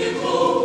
in.